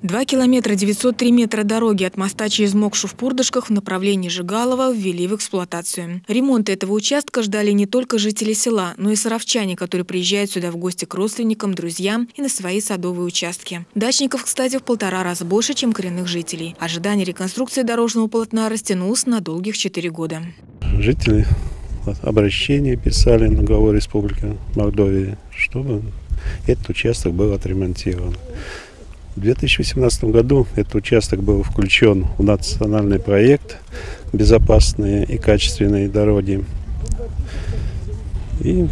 Два километра 903 метра дороги от моста через Мокшу в Пурдышках в направлении Жигалова ввели в эксплуатацию. Ремонт этого участка ждали не только жители села, но и саровчане, которые приезжают сюда в гости к родственникам, друзьям и на свои садовые участки. Дачников, кстати, в полтора раза больше, чем коренных жителей. Ожидание реконструкции дорожного полотна растянулось на долгих четыре года. Жители обращения писали на главу Республики Мордовии, чтобы этот участок был отремонтирован. В 2018 году этот участок был включен в национальный проект «Безопасные и качественные дороги». И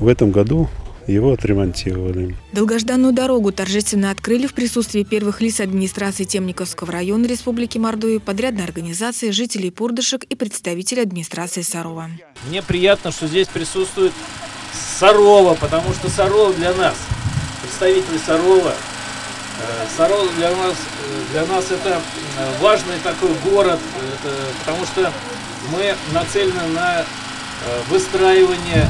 в этом году его отремонтировали. Долгожданную дорогу торжественно открыли в присутствии первых лиц администрации Темниковского района Республики Мордовия, подрядной организации, жителей Пурдышек и представителей администрации Сарова. Мне приятно, что здесь присутствует Сарова, потому что Сарова для нас, представители Сарова, Э, Саров для нас, э, для нас это э, важный такой город, это, потому что мы нацелены на выстраивание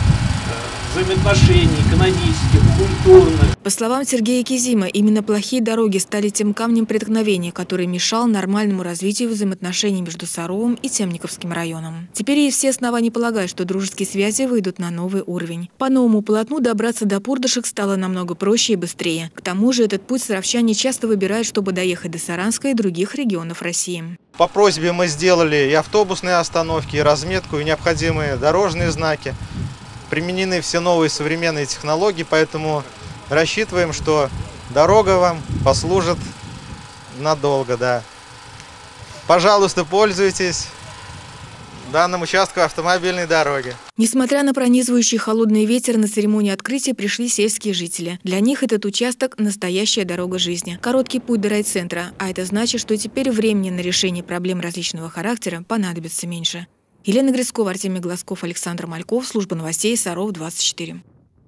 взаимоотношений экономических, культурных. По словам Сергея Кизима, именно плохие дороги стали тем камнем преткновения, который мешал нормальному развитию взаимоотношений между Саровым и Темниковским районом. Теперь есть все основания полагать, что дружеские связи выйдут на новый уровень. По новому полотну добраться до Пурдышек стало намного проще и быстрее. К тому же этот путь саровчане часто выбирают, чтобы доехать до Саранска и других регионов России. По просьбе мы сделали и автобусные остановки, и разметку, и необходимые дорожные знаки применены все новые современные технологии, поэтому рассчитываем, что дорога вам послужит надолго, да. Пожалуйста, пользуйтесь данным участком автомобильной дороги. Несмотря на пронизывающий холодный ветер, на церемонию открытия пришли сельские жители. Для них этот участок – настоящая дорога жизни. Короткий путь до райцентра, а это значит, что теперь времени на решение проблем различного характера понадобится меньше. Елена Грицкова, Артемий Глазков, Александр Мальков, служба новостей Саров 24.